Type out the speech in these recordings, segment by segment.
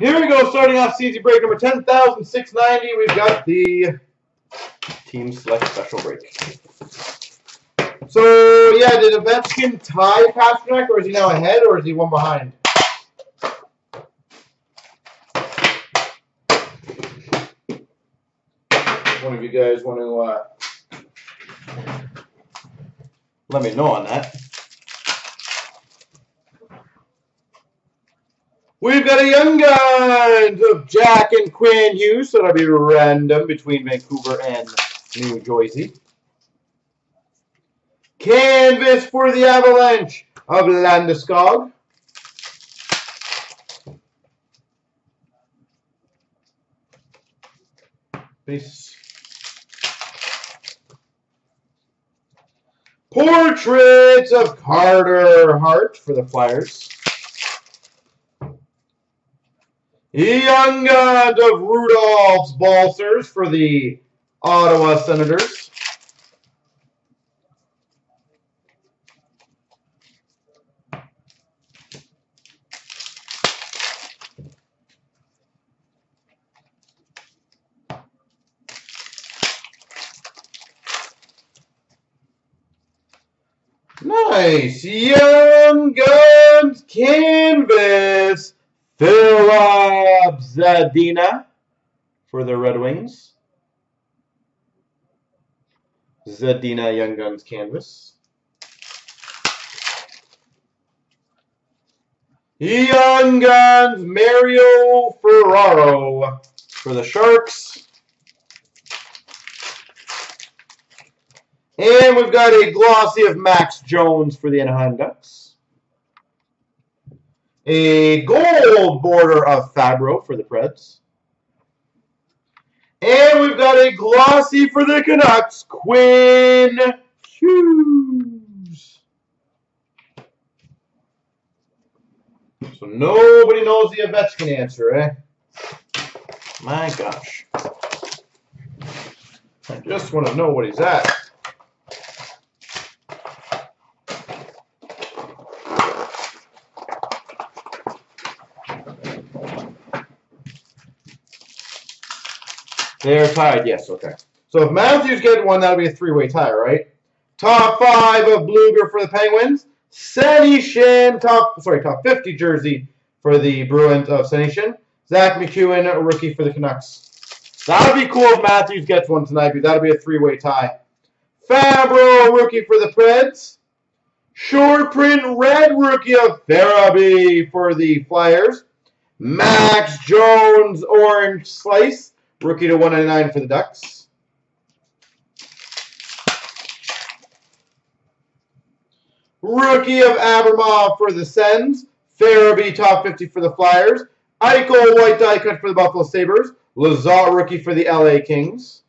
Here we go, starting off CZ break number 10,690. We've got the Team Select Special break. So, yeah, did Ovechkin tie Pastrnak, or is he now ahead, or is he one behind? One of you guys want to uh, let me know on that. We've got a young guns of Jack and Quinn Hughes, so that'll be random between Vancouver and New Jersey. Canvas for the Avalanche of Landeskog. Base. Portraits of Carter Hart for the Flyers. Young uh, Guns of Rudolfs Balcers for the Ottawa Senators. Nice. Young Guns Canvas. Filip Zadina for the Red Wings. Zadina Young Guns Canvas. Young Guns Mario Ferraro for the Sharks. And we've got a glossy of Max Jones for the Anaheim Ducks. A gold border of Fabbro for the Preds. And we've got a glossy for the Canucks, Quinn Hughes. So nobody knows the Ovechkin answer, eh? My gosh. I just want to know what he's at. They're tied, yes, okay. So if Matthews get one, that'll be a three-way tie, right? Top five of Blueger for the Penguins. Senyshyn, top sorry, top 50 jersey for the Bruins of Senyshyn. Zack MacEwen, rookie for the Canucks. That'll be cool if Matthews gets one tonight, because that'll be a three-way tie. Fabbro, rookie for the Preds. Short print red rookie of Farabee for the Flyers. Max Jones, orange slice. Rookie to 199 for the Ducks. Rookie of Abramov for the Sens. Farabee top 50 for the Flyers. Eichel white die cut for the Buffalo Sabres. Lazar rookie for the LA Kings.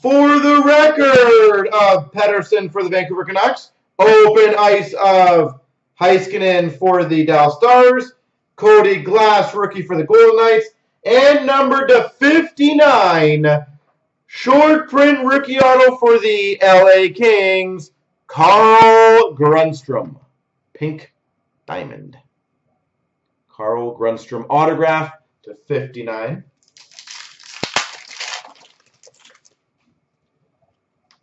For the record of Pettersson for the Vancouver Canucks. Open ice of Heiskanen for the Dallas Stars. Cody Glass, rookie for the Golden Knights. And number to 59, short print rookie auto for the LA Kings, Carl Grundstrom. Pink Diamond. Carl Grundstrom autograph to 59.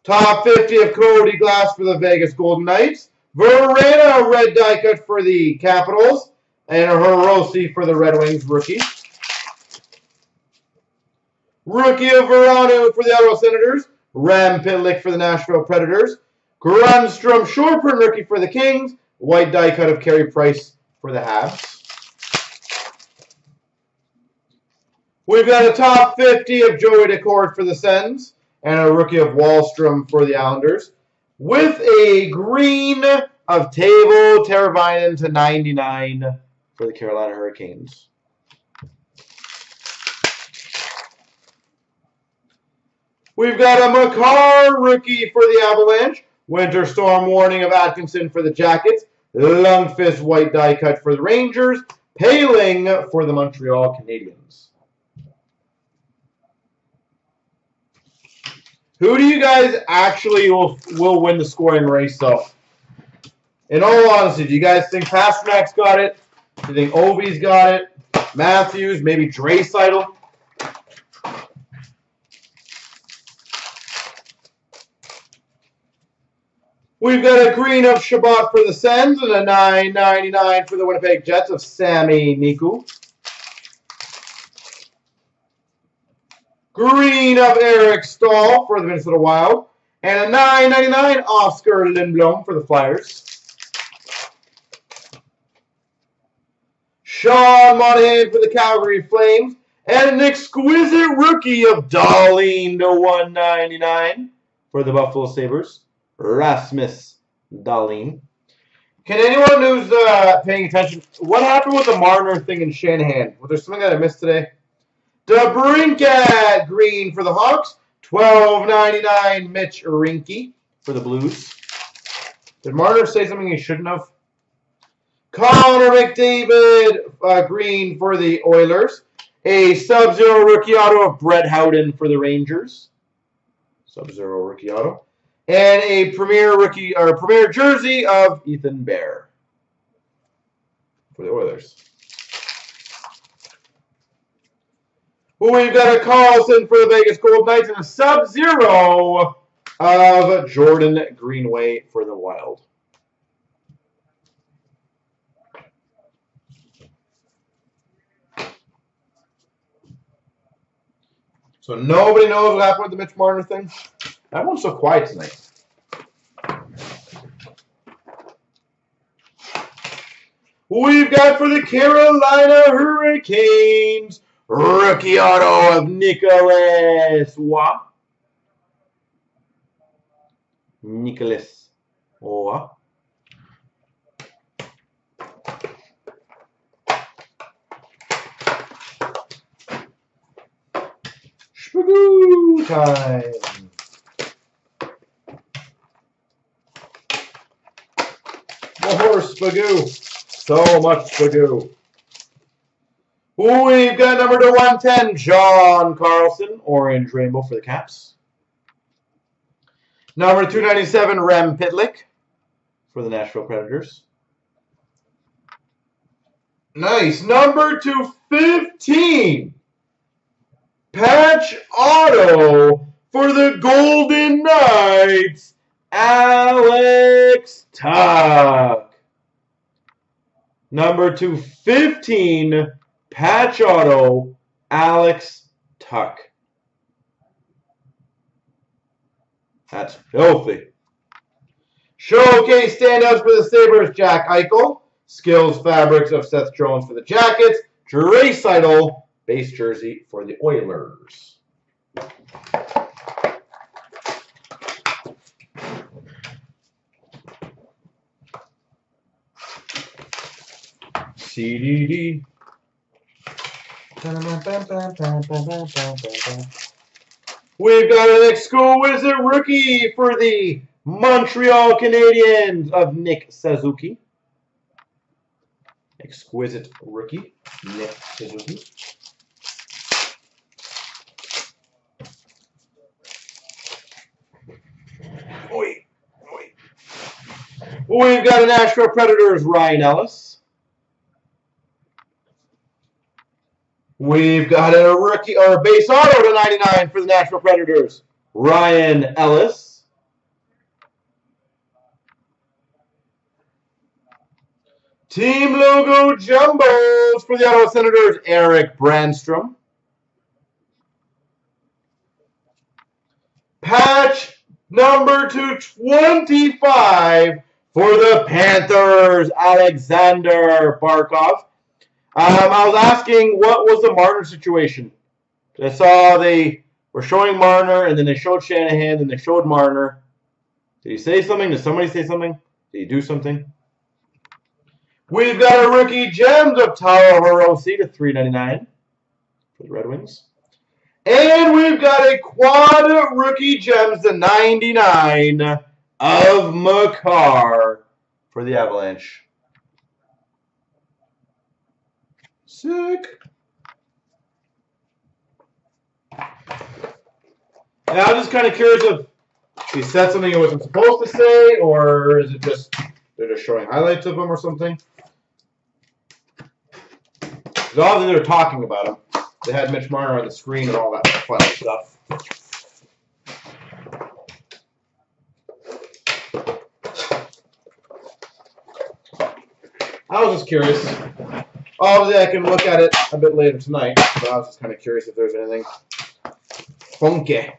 Top 50 of Cody Glass for the Vegas Golden Knights. Vrana, red die cut for the Capitals. And Hirose for the Red Wings rookie. Rookie of Veronneau for the Ottawa Senators. Rem Pitlick for the Nashville Predators. Grundstrom, short print rookie for the Kings. White die cut of Carey Price for the Habs. We've got a top 50 of Joey Daccord for the Sens. And a rookie of Wahlstrom for the Islanders with a green of Teuvo Teravainen to 99 for the Carolina Hurricanes. We've got a Makar rookie for the Avalanche. Winter Storm warning of Atkinson for the Jackets. Lundqvist white die cut for the Rangers. Poehling for the Montreal Canadiens. Who do you guys actually will will win the scoring race though? In all honesty, do you guys think Pastrnak's got it? Do you think Ovi's got it? Matthews, maybe Draisaitl? We've got a green of Chabot for the Sens and a 9.99 for the Winnipeg Jets of Sammy Niku. Green of Eric Staal for the Minnesota Wild. And a 9.99 Oskar Lindblom for the Flyers. Sean Monahan for the Calgary Flames. And an exquisite rookie of Dahlin to 199 for the Buffalo Sabres. Rasmus Dahlin. Can anyone who's uh, paying attention, what happened with the Marner thing in Shanahan? Was there something that I missed today? DeBrincat green for the Hawks. Twelve ninety nine Mitch Rinky for the Blues. Did Marner say something he shouldn't have? Connor McDavid uh, green for the Oilers. A Sub-Zero rookie auto of Brett Howden for the Rangers. Sub-Zero rookie auto and a premier rookie or premier jersey of Ethan Bear for the Oilers. We've got a Karlsson for the Vegas Gold Knights and a Sub-Zero of Jordan Greenway for the Wild. So nobody knows what happened with the Mitch Marner thing? That one's so quiet tonight. We've got for the Carolina Hurricanes, rookie auto of Nicholas Wa. Nicholas Wa. Spagoo time. More Spagoo. So much Spagoo. We've got number to 110, John Carlson, Orange Rainbow for the Caps. Number 297, Rem Pitlick for the Nashville Predators. Nice. Number 215, Patch Auto for the Golden Knights, Alex Tuch. Number 215, Patch Auto, Alex Tuch. That's filthy. Showcase standouts for the Sabres, Jack Eichel. Skills Fabrics of Seth Jones for the Jackets. Draisaitl, base jersey for the Oilers. CDD. We've got an exquisite rookie for the Montreal Canadiens of Nick Suzuki. Exquisite rookie, Nick Suzuki. Oi, oi. We've got a Nashville Predators, Ryan Ellis. We've got a rookie or a base auto to 99 for the Nashville Predators, Ryan Ellis. Team logo jumbos for the Ottawa Senators, Erik Brannstrom. Patch number 225 for the Panthers, Aleksander Barkov. Um, I was asking what was the Marner situation. I saw they were showing Marner, and then they showed Shanahan, and they showed Marner. Did he say something? Did somebody say something? Did he do something? We've got a rookie gems of Taro Hirose to 399 for the Red Wings. And we've got a quad rookie gems to 99 of Makar for the Avalanche. Sick. And I'm just kind of curious if he said something he wasn't supposed to say, or is it just they're just showing highlights of him or something? Because obviously they're talking about him. They had Mitch Marner on the screen and all that fun stuff. I was just curious. Oh, Obviously, I can look at it a bit later tonight, but I was just kind of curious if there's anything funky.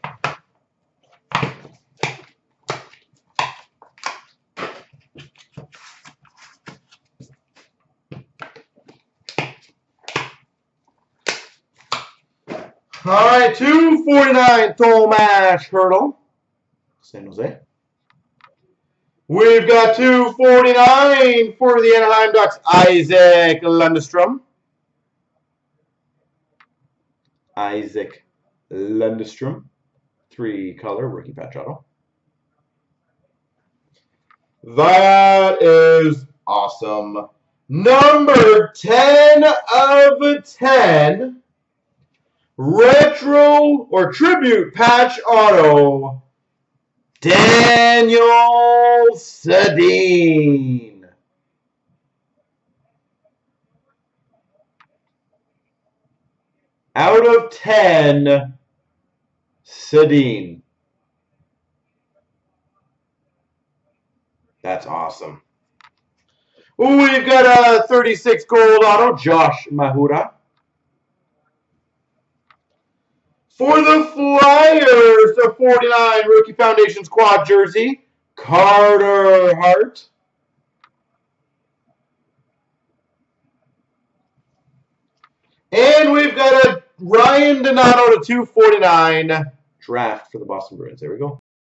All right, 249 Tomas Hertl, San Jose. We've got 249 for the Anaheim Ducks, Isac Lundestrom. Isac Lundestrom, three color rookie patch auto. That is awesome. Number 10 of 10 retro or tribute patch auto Daniel Sedin. Out of 10, Sedin. That's awesome. Ooh, we've got a 36 gold auto, Josh Mahura. For the Flyers, the 49 Rookie Foundation Squad jersey, Carter Hart. And we've got a Ryan Donato to 249 draft for the Boston Bruins. There we go.